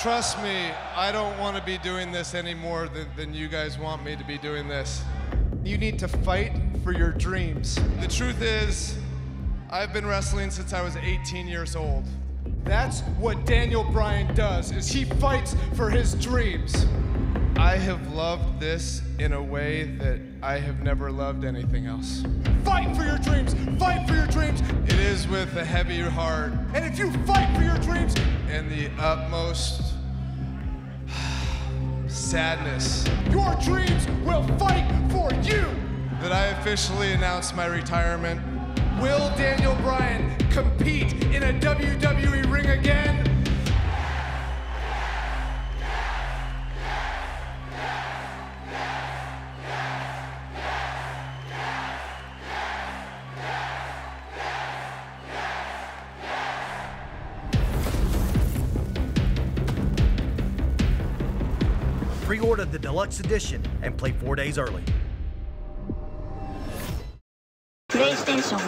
Trust me, I don't want to be doing this any more than, than you guys want me to be doing this. You need to fight for your dreams. The truth is, I've been wrestling since I was 18 years old. That's what Daniel Bryan does, is he fights for his dreams. I have loved this in a way that I have never loved anything else. Fight is with a heavy heart And if you fight for your dreams, and the utmost sadness your dreams will fight for you. that I officially announce my retirement. Will Daniel Bryan compete in a WWE Pre-order the deluxe edition and play four days early. PlayStation